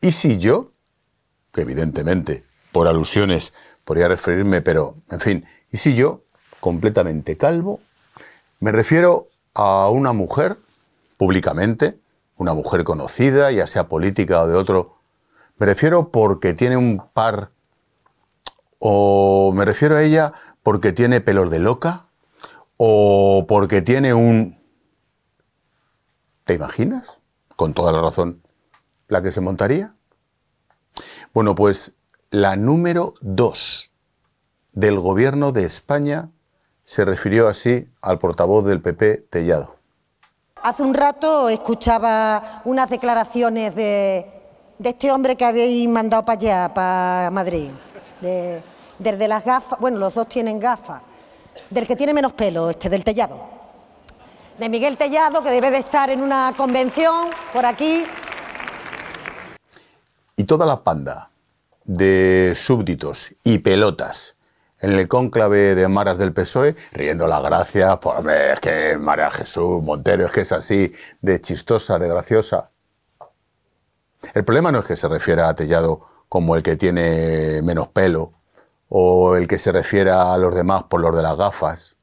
¿Y si yo, que evidentemente por alusiones podría referirme, pero en fin, ¿y si yo, completamente calvo, me refiero a una mujer, públicamente, una mujer conocida, ya sea política o de otro, me refiero porque tiene un par, o me refiero a ella porque tiene pelos de loca, o porque tiene un... ¿Te imaginas? Con toda la razón, la que se montaría. Bueno, pues la número dos del gobierno de España se refirió así al portavoz del PP, Tellado. Hace un rato escuchaba unas declaraciones de, este hombre que habéis mandado para allá, para Madrid. desde las gafas, bueno, los dos tienen gafas. Del que tiene menos pelo, este, del Tellado. De Miguel Tellado, que debe de estar en una convención por aquí. Toda la panda de súbditos y pelotas en el cónclave de Maras del PSOE, riendo las gracias, por hombre, es que María Jesús Montero es que es así, de chistosa, de graciosa. El problema no es que se refiera a Tellado como el que tiene menos pelo, o el que se refiera a los demás por los de las gafas.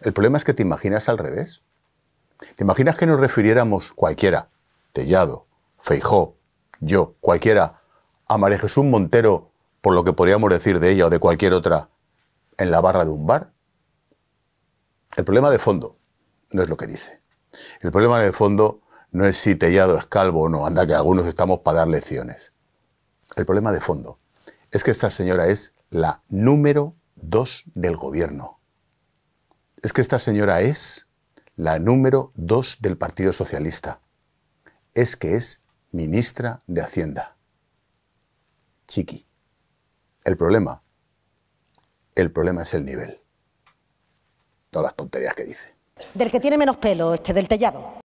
El problema es que te imaginas al revés. ¿Te imaginas que nos refiriéramos cualquiera, Tellado, Feijó, yo, cualquiera, a María Jesús Montero por lo que podríamos decir de ella o de cualquier otra en la barra de un bar? El problema de fondo no es lo que dice. El problema de fondo no es si Tellado es calvo o no, anda que algunos estamos para dar lecciones. El problema de fondo es que esta señora es la número dos del gobierno. Es que esta señora es la número dos del Partido Socialista. Es que es ministra de Hacienda. Chiqui. El problema, el problema es el nivel. Todas las tonterías que dice. Del que tiene menos pelo, este, del tellado.